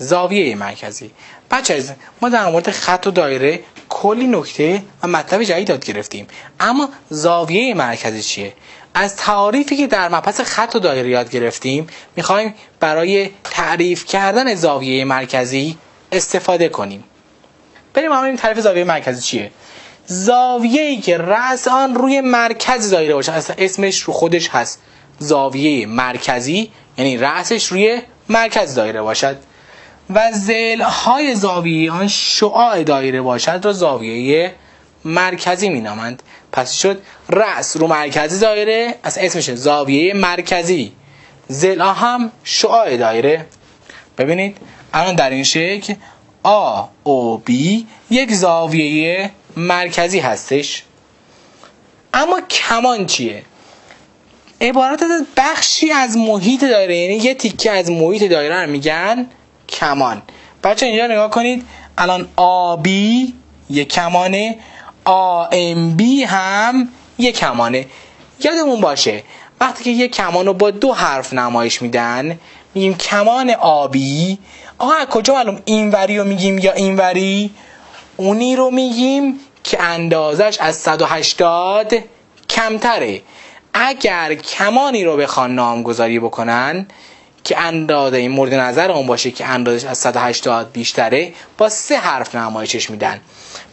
زاویه مرکزی. بچه ما در مورد خط و دایره کلی نکته و مطلب جدید یاد گرفتیم. اما زاویه مرکزی چیه؟ از تعاریفی که در مبحث خط و دایره یاد گرفتیم می‌خوایم برای تعریف کردن زاویه مرکزی استفاده کنیم. بریم همین تعریف زاویه مرکزی چیه. زاویه‌ای که رأس آن روی مرکز دایره باشه اصلا اسمش رو خودش هست. زاویه مرکزی یعنی رأسش روی مرکز دایره باشد. و زل های زاویه آن شعاع دایره باشد را زاویه مرکزی می نامند پس شد؟ رأس رو مرکزی دایره از اسمش زاویه مرکزی. زل هم شعاع دایره. ببینید الان در این شکل آ او بی یک زاویه مرکزی هستش. اما کمان چیه؟ عبارت از بخشی از محیط دایره یعنی یه تیکه از محیط دایره رو میگن. کمان. بچه اینجا نگاه کنید. الان آبی یه کمانه. بی هم یه کمانه. یادمون باشه وقتی که یه کمان رو با دو حرف نمایش میدن میگیم کمان آبی آقا کجا معلوم اینوری رو میگیم یا اینوری؟ اونی رو میگیم که اندازش از 180 کمتره. اگر کمانی رو بخوان نامگذاری بکنن که اندازه این مورد نظر اون باشه که اندازش از 180 بیشتره با سه حرف نمایشش میدن.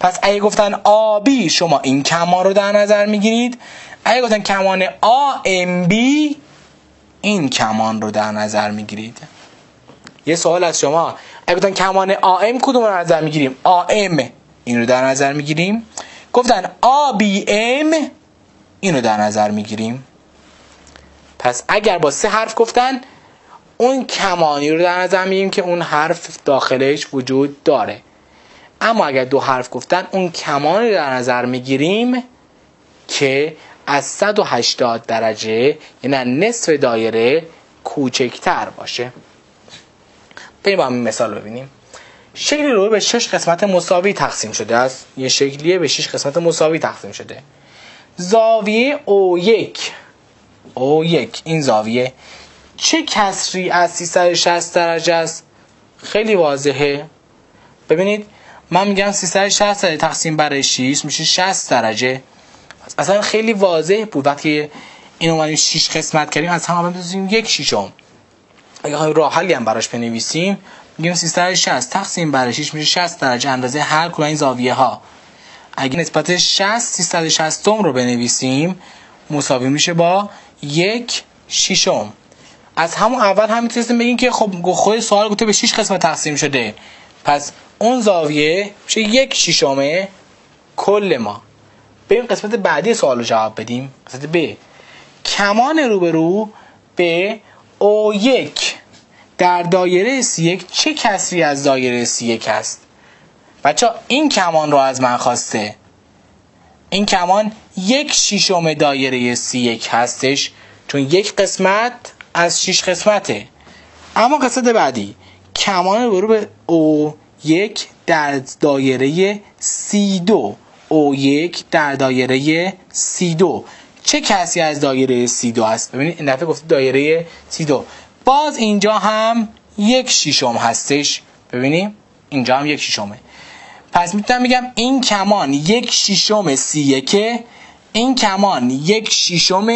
پس اگه گفتن آبی شما این کمان رو در نظر می‌گیرید. اگه گفتن کمان آ ام بی این کمان رو در نظر می‌گیرید. یه سوال از شما. اگه گفتن کمان آ ام کدوم رو در نظر می‌گیریم؟ آ ام این رو در نظر می‌گیریم. گفتن آ بی ام این رو در نظر می‌گیریم. پس اگر با سه حرف گفتن اون کمانی رو در نظر می‌گیریم که اون حرف داخلش وجود داره. اما اگر دو حرف گفتن اون کمانی رو در نظر می‌گیریم که از 180 درجه یعنی نصف دایره کوچکتر باشه. بریم با همین مثال ببینیم. شکلی رو به شش قسمت مساوی تقسیم شده است. یه شکلیه به شش قسمت مساوی تقسیم شده. زاویه او یک. او یک. این زاویه چه کسری از 360 درجه است؟ خیلی واضحه. ببینید من میگم 360 درجه تقسیم بر 6 میشه 60 درجه. اصلا خیلی واضح بود. وقتی این اومدیم 6 قسمت کردیم از هم بزنیم یک شیشم اگه راه حلی هم براش بنویسیم میگیم 360 تقسیم بر 6 میشه 60 درجه. اندازه هر کدوم این زاویه ها اگه نسبت 60 360 رو بنویسیم مساوی میشه با یک شیشم از همون اول هم می‌تونستیم بگیم که خب خود سوال گفته به 6 قسمت تقسیم شده. پس اون زاویه میشه یک شیشم کل ما. بریم قسمت بعدی سوال رو جواب بدیم. قسمت ب کمان روبرو به او یک. در دایره سی یک چه کسری از دایره سی یک هست بچه این کمان رو از من خواسته. این کمان یک شیشم دایره سی یک هستش. چون یک قسمت از شیش قسمته. اما قسمت بعدی. کمان برو به او یک در دایره سی دو. او یک در دایره سی دو. چه کسی از دایره سی دو هست؟ ببینید این دفعه گفته دایره سی دو. باز اینجا هم یک شیشم هستش. ببینیم اینجا هم یک شیشمه پس می‌تونم بگم این کمان یک شیشم سی یکه. این کمان یک شیشم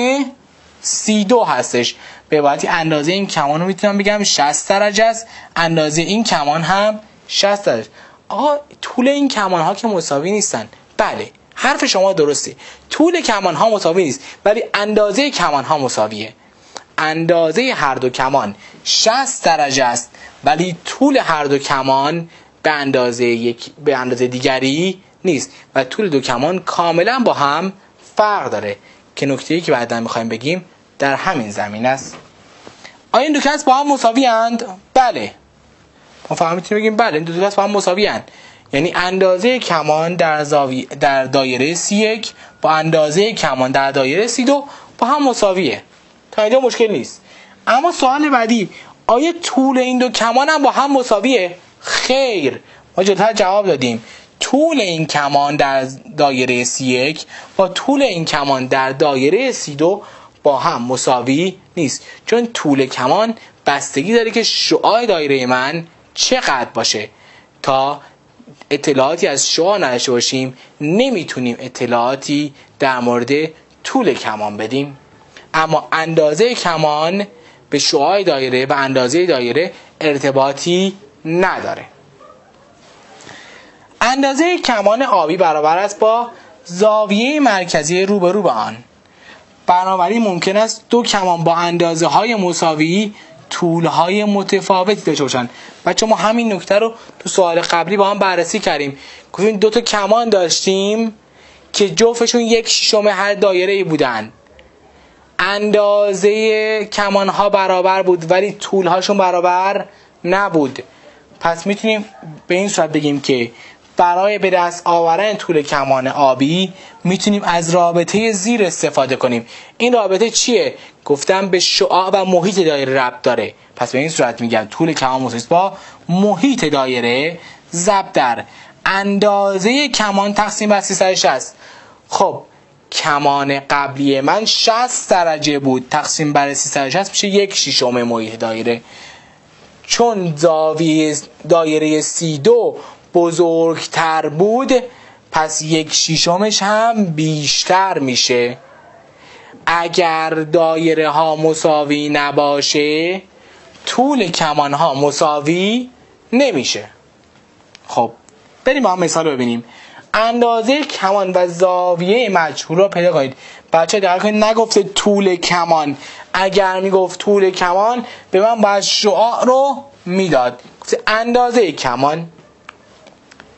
سی دو هستش. به عبارتی اندازه این کمان رو می‌تونم بگم 60 درجه است. اندازه این کمان هم 60 درجه آقا طول این کمان ها که مساوی نیستن. بله حرف شما درسته. طول کمان ها مساوی نیست ولی اندازه کمان ها مساویه. اندازه هر دو کمان 60 درجه است ولی طول هر دو کمان به اندازه یک به اندازه دیگری نیست. و طول دو کمان کاملا با هم فرق داره. که نکته ای که بعدا می‌خوایم بگیم در همین زمین است. آیا این دو کس با هم مساوی اند؟ بله. ما فقط بگیم بله این دو, دو کس با هم مساوی اند. یعنی اندازه کمان در, زاوی... در دایره سی یک با اندازه کمان در دایره سی دو با هم مساویه. تا اینجا مشکل نیست. اما سوال بعدی آیا طول این دو کمان هم با هم مساویه؟ خیر. ما جلوتر جواب دادیم. طول این کمان در دایره سی یک با طول این کمان در دایره سی دو با هم مساوی نیست. چون طول کمان بستگی داره که شعاع دایره من چقدر باشه. تا اطلاعاتی از شعا نداشته باشیم نمی‌تونیم اطلاعاتی در مورد طول کمان بدیم. اما اندازه کمان به شعاع دایره و اندازه دایره ارتباطی نداره. اندازه کمان آبی برابر است با زاویه مرکزی روبرو به آن. بنابراین ممکن است دو کمان با اندازه های مساوی طول های متفاوتی داشته باشن. بچه ما همین نکته رو تو سوال قبلی با هم بررسی کردیم. گفتیم دو تا کمان داشتیم که جفتشون یک ششم هر دایره ای بودن. اندازه کمان ها برابر بود ولی طول هاشون برابر نبود. پس می‌تونیم به این صورت بگیم که برای به دست آوردن طول کمان آبی می‌تونیم از رابطه زیر استفاده کنیم. این رابطه چیه؟ گفتم به شعاع و محیط دایره ربط داره. پس به این صورت میگم طول کمان مساوی با محیط دایره ضرب در. اندازه کمان تقسیم بر 360 خب کمان قبلی من 60 درجه بود. تقسیم بر 360 میشه یک شیشم محیط دایره. چون زاویه دایره سی دو بزرگتر بود پس یک شیشمش هم بیشتر میشه. اگر دایره ها مساوی نباشه طول کمان ها مساوی نمیشه. خب بریم با هم مثال ببینیم. اندازه کمان و زاویه مجهول رو پیدا کنید. بچه در کنید نگفته طول کمان. اگر می‌گفت طول کمان به من باید شعاع رو می‌داد. گفته اندازه کمان.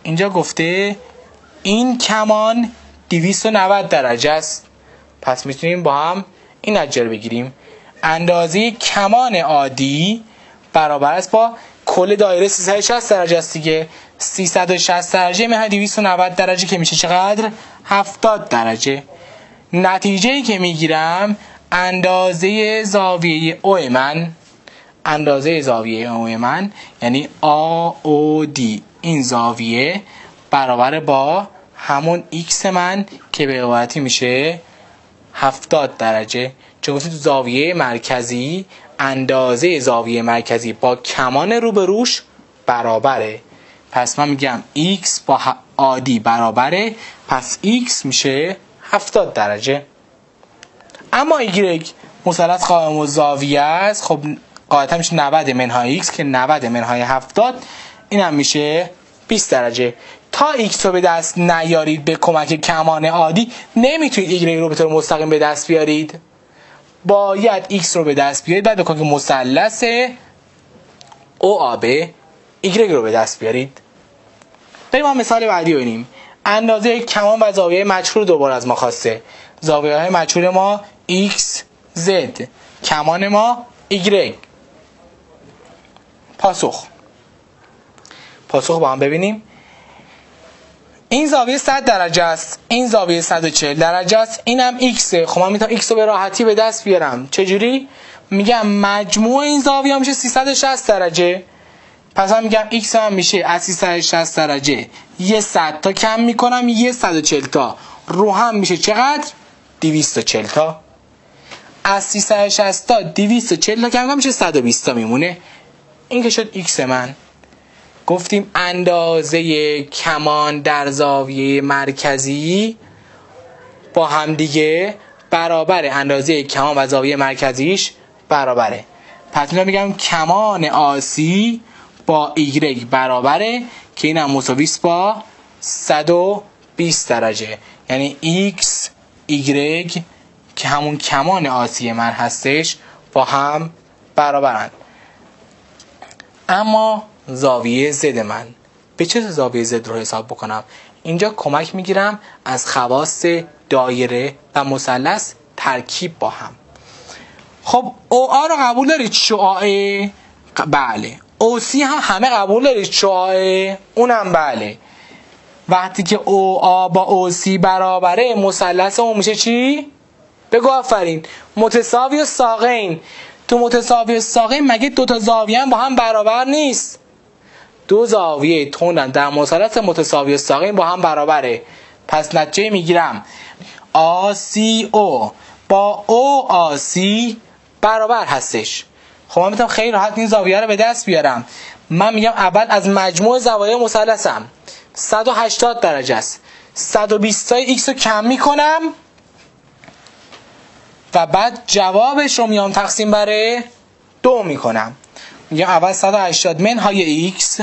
اینجا گفته این کمان 290 درجه است. پس می‌تونیم با هم این رو بگیریم. اندازه کمان عادی برابر است با کل دایره 360 درجه است دیگه. 360 درجه میشه 290 درجه که میشه چقدر؟ 70 درجه. نتیجه ای که می‌گیرم اندازه زاویه او من. اندازه زاویه او من یعنی AOD این زاویه برابر با همون x من که به عبارتی میشه 70 درجه. چون تو زاویه مرکزی اندازه زاویه مرکزی با کمان روبروش برابره. پس من میگم x با عادی برابره. پس x میشه 70 درجه. اما y مثلث قائم و زاویه است. خب قاعدتا میشه 90 منهای x که 90 منهای 70 این هم میشه 20 درجه. تا x رو به دست نیارید به کمک کمان عادی نمی‌تونید y رو به طور مستقیم به دست بیارید. باید x رو به دست بیارید. بعد به کمک مثلث او آبه y رو به دست بیارید. بریم ما مثال بعدی ببینیم. اندازه کمان و زاویه مجهول دوباره از ما خواسته. زاویه های مجهول ما x z کمان ما y پاسخ. پاسخ با هم ببینیم. این زاویه 100 درجه است. این زاویه 140 درجه است. اینم x. خب من می‌تونم x رو به راحتی به دست بیارم. چجوری؟ میگم مجموع این زاویه میشه 360 درجه. پس من میگم x هم میشه از 360 درجه. یه 100 تا کم می‌کنم یه 140 تا. رو هم میشه چقدر؟ 240 تا. از 360 تا 240 تا کم میشه 120 تا میمونه. این که شد x من. گفتیم اندازه کمان در زاویه مرکزی با همدیگه برابر اندازه کمان و زاویه مرکزیش برابره. پس میگم کمان آسی با ایگرگ برابره که این هم با 120 درجه. یعنی x ایگرگ که همون کمان آسی من هستش با هم برابرند اما زاویه زد من. به چه زاویه زد رو حساب بکنم؟ اینجا کمک می‌گیرم از خواص دایره و مثلث ترکیب با هم. خب او آ رو قبول دارید شعاعه بله. او سی هم همه قبول دارید شعاعه اونم بله. وقتی که او آ با او سی برابره مثلث اون میشه چی؟ بگو آفرین. متساوی ساقین. تو متساوی ساقین مگه دوتا زاویه هم با هم برابر نیست؟ دو زاویه تونن در مثلث متساوی الساقین با هم برابره. پس نتیجه می‌گیرم. آسی او. با او آسی برابر هستش. خب من می‌تونم خیلی راحت این زاویه رو به دست بیارم. من میگم اول از مجموع زوایای مثلثم. 180 درجه است. 120 تای ایکس رو کم می‌کنم. و بعد جوابش رو میام تقسیم بر دو می‌کنم. میگم اول 180 منهای ایکس.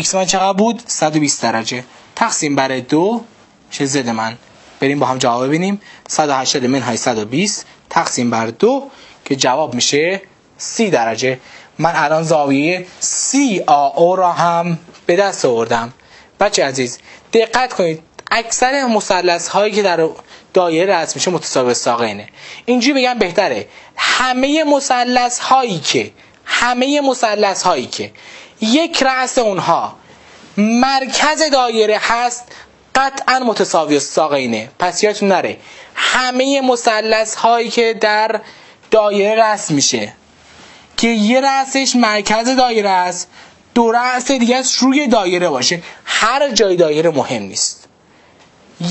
ایکس من چقدر بود؟ 120 درجه. تقسیم بر دو چه زد من؟ بریم با هم جواب ببینیم. 180 منهای 120 تقسیم بر دو که جواب میشه 30 درجه. من الان زاویه سی آ او را هم به دست آوردم. بچه عزیز دقت کنید. اکثر مثلث هایی که در دایره رسم میشه متساوی ساقینه. اینجوری بگم بهتره. همه مثلث هایی که همه مثلث هایی که یک رأس اونها. مرکز دایره هست قطعا متساوی ساقینه. پس یادتون نره همه مثلث هایی که در دایره رسم میشه که یه رأسش مرکز دایره است دو رأس دیگه روی دایره باشه. هر جای دایره مهم نیست.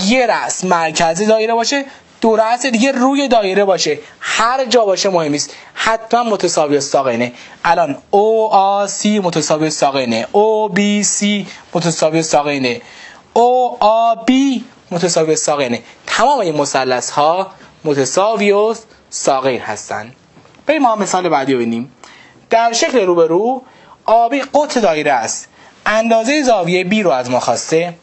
یه رأس مرکز دایره باشه دو رأس دیگه روی دایره باشه. هر جا باشه مهم نیست. حتما متساوی ساقینه. الان او آ سی متساوی ساقینه. او بی سی متساوی ساقینه. او آ بی متساوی ساقینه. تمام این مثلث ها متساوی و ساقین هستن. بریم ما مثال بعدی ببینیم. در شکل روبرو آبی قطع دایره است. اندازه زاویه بی رو از ما خواسته.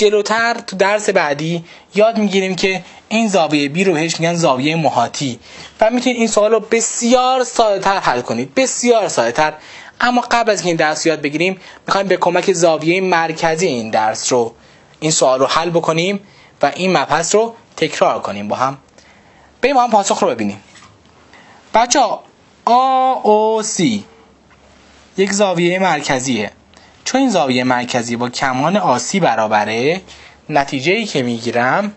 جلوتر تو درس بعدی یاد می‌گیریم که این زاویه بی رو بهش میگن زاویه محاطی و می‌تونید این سوال رو بسیار ساده تر حل کنید بسیار ساده تر اما قبل از این درس یاد بگیریم می‌خوایم به کمک زاویه مرکزی این درس رو این سوال رو حل بکنیم و این مبحث رو تکرار کنیم با هم. بریم هم پاسخ رو ببینیم. بچه AOC یک زاویه مرکزیه. چون این زاویه مرکزی با کمان آسی برابره نتیجه ای که می‌گیرم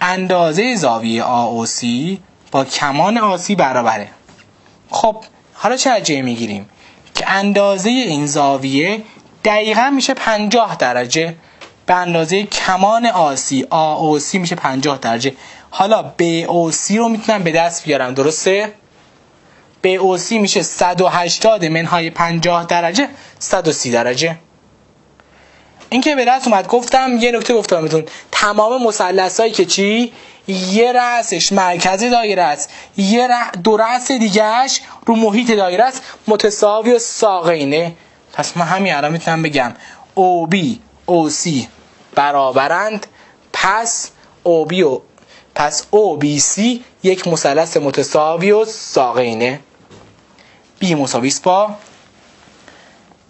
اندازه زاویه AOC با کمان آسی برابره. خب حالا چه عجیه می‌گیریم؟ که اندازه این زاویه دقیقا میشه 50 درجه به اندازه کمان آسی AOC میشه 50 درجه. حالا BOC رو می‌تونم به دست بیارم درسته؟ به اوسی میشه 180 منهای 50 درجه 130 درجه. این که به دست اومد گفتم یه نکته گفتم بهتون. تمام مثلث هایی که چی؟ یه رأسش مرکز دایره است یه دو رأس دیگهش رو محیط دایره است متساوی و ساقینه. پس من همین الان می‌تونم بگم. او بی او سی برابرند. پس او بی و پس او بی سی یک مثلث متساوی و ساقینه. بی مساوی با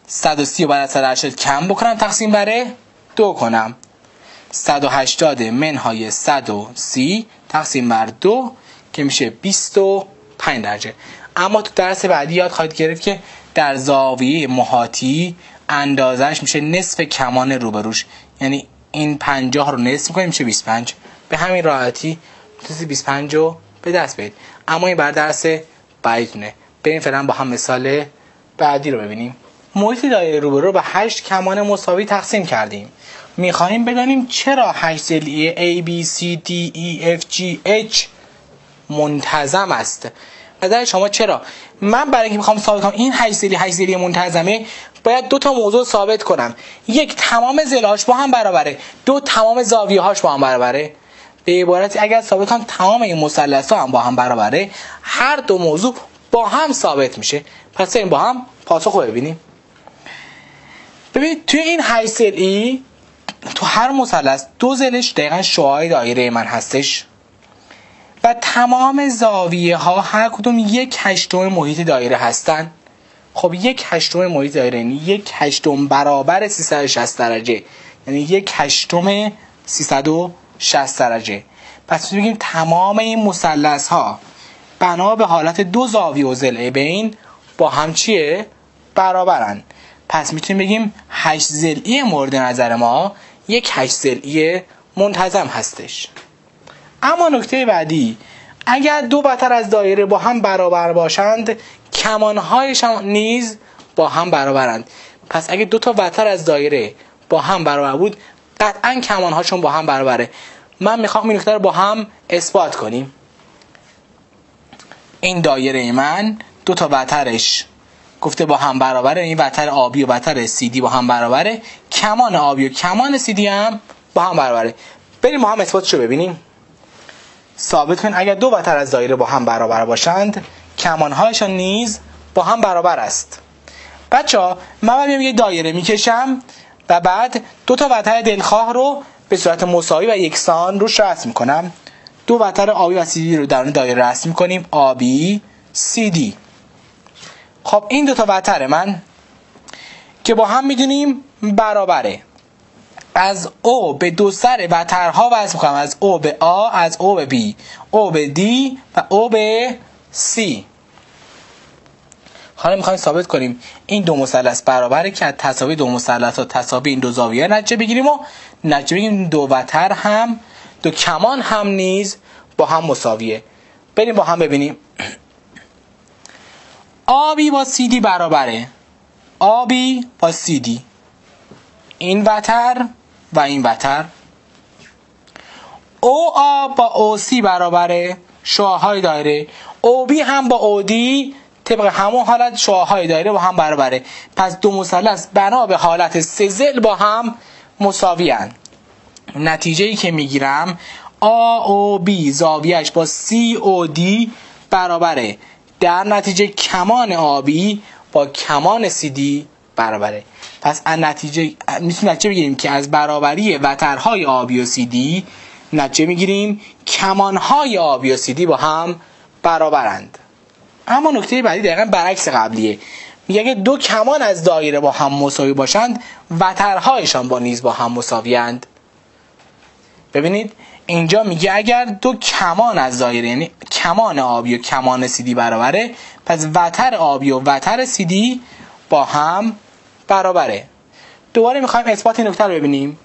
130 رو بعد از 180 کم بکنم تقسیم بره دو کنم. 180 منهای 130 تقسیم بر دو که میشه 25 درجه. اما تو درس بعدی یاد خواهید گرفت که در زاویه محاطی اندازش میشه نصف کمان روبروش. یعنی این 50 رو نصف می‌کنیم میشه 25 به همین راحتی می‌تونید 25 رو به دست بید اما این بر درس بعدیتونه بریم فعلا با هم مثال بعدی رو ببینیم. محیط دایره روبرو به 8 کمان مساوی تقسیم کردیم. می‌خواهیم بدانیم چرا 8 ضلعی A B C D E F G H منتظم است. نظر شما چرا؟ من برای اینکه می‌خوام ثابت کنم این 8 ضلعی 8 ضلعی منتظمه باید دو تا موضوع ثابت کنم. یک تمام ضلعهاش با هم برابره. دو تمام زاویه هاش با هم برابره. به عبارتی اگر ثابت کنم تمام این مثلث هم با هم برابره. هر دو موضوع با هم ثابت میشه. پس این با هم پاسخ رو ببینیم. ببینید توی این 8 ای تو هر مثلث دو زلش دقیقا شعاع دایره من هستش. و تمام زاویه ها هر کدوم یک هشتم محیط دایره هستن. خب یک هشتم محیط دایره یعنی یک هشتم برابر 360 درجه. یعنی یک هشتم 360 درجه. پس میگیم تمام این مثلث ها بنا به حالت دو زاویه و ضلع بین با هم چیه؟ برابرن. پس می‌تونیم بگیم هشت ضلعی مورد نظر ما یک هشت ضلعی منتظم هستش. اما نکته بعدی اگر دو بتر از دایره با هم برابر باشند کمانهایشان نیز با هم برابرند. پس اگه دو تا وتر از دایره با هم برابر بود قطعا کمانهاشون با هم برابره. من می‌خوام این نکته رو با هم اثبات کنیم. این دایره من دو تا وترش. گفته با هم برابره این وتر آبی و وتر سیدی با هم برابره. کمان آبی و کمان سیدی هم با هم برابره. بریم ما هم اثباتش رو ببینیم. ثابت کنیم اگر دو وتر از دایره با هم برابر باشند کمانهایشان نیز با هم برابر است. بچه ها من میام یه دایره می‌کشم و بعد دو تا وتر دلخواه رو به صورت مساوی و یکسان روش رسم می‌کنم. دو وتر آبی و سیدی رو در دایره رسم می‌کنیم. آبی سیدی. خب این دو تا وتر من که با هم می‌دونیم برابره. از او به دو سر وترها وصل می‌کنم. از او به آ از او به بی او به دی و او به سی حالا می‌خوایم ثابت کنیم این دو مثلث برابره که از تساوی دو مثلث و تساوی این دو زاویه نتیجه بگیریم و نتیجه بگیریم دو وتر هم دو کمان هم نیز با هم مساویه. بریم با هم ببینیم. آبی با سیدی برابره. آبی با سیدی. این وتر و این وتر. او آ با او سی برابره شعاهای دایره. او بی هم با او دی طبق همون حالت شعاهای دایره با هم برابره. پس دو مثلث بنا به حالت سزل با هم مساوی نتیجه ای که می‌گیرم آ او بی زاویهش با سی او دی برابره. در نتیجه کمان آبی با کمان سی دی برابره. پس از نتیجه می‌تونیم نتیجه بگیریم که از برابری وترهای آبی و سی دی نتیجه می‌گیریم کمانهای آبی و سی دی با هم برابرند. اما نکته بعدی دقیقا برعکس قبلیه. میگه اگه دو کمان از دایره با هم مساوی باشند وترهایشان با نیز با هم مساویند ببینید اینجا میگه اگر دو کمان از دایره یعنی کمان آبی و کمان سیدی برابره پس وتر آبی و وتر سیدی با هم برابره. دوباره می‌خوایم اثبات این نکته رو ببینیم.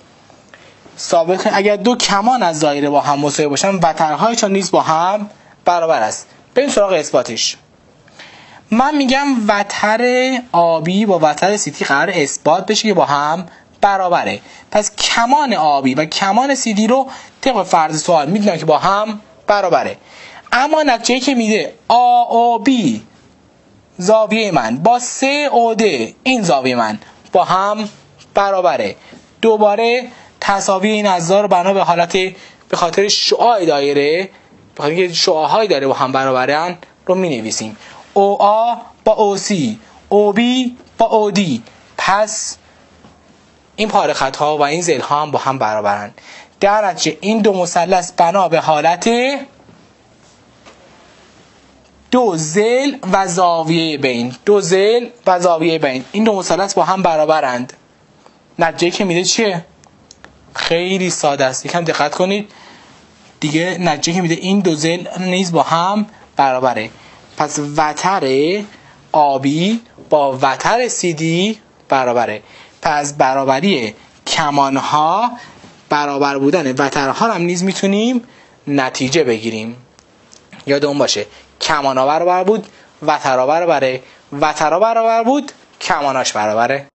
ثابت اگر دو کمان از دایره با هم مساوی باشن وترهایشان نیز با هم برابر است. بریم سراغ اثباتش. من میگم وتر آبی با وتر سیدی قرار اثبات بشه که با هم برابره. پس کمان آبی و کمان سیدی رو طبق فرض سوال می‌دونم که با هم برابره. اما نتیجه که میده آ او بی. زاویه من. با سه او ده این زاویه من. با هم برابره. دوباره تصاوی این اجزا رو بنا به حالت به خاطر شعاع دایره به خاطر اینکه شعاهای داره با هم برابرن رو می نویسیم او آ با او سی. او بی با او دی. پس این پاره ها و این زل ها هم با هم برابرن. در نتیجه این دو مثلث بنا به حالت دو زل و زاویه بین. دو زل و زاویه بین. این دو مثلث با هم برابرند. نتیجه که میده چیه؟ خیلی ساده است. یکم دقت کنید. دیگه نتیجه که میده این دو زل نیز با هم برابره. پس وتر آبی با وتر سیدی برابره. پس برابری کمانها برابر بودن وترها هم نیز می‌تونیم نتیجه بگیریم. یادمون باشه کمانا برابر بود وترها برابره. وترها برابر بود کماناش برابره.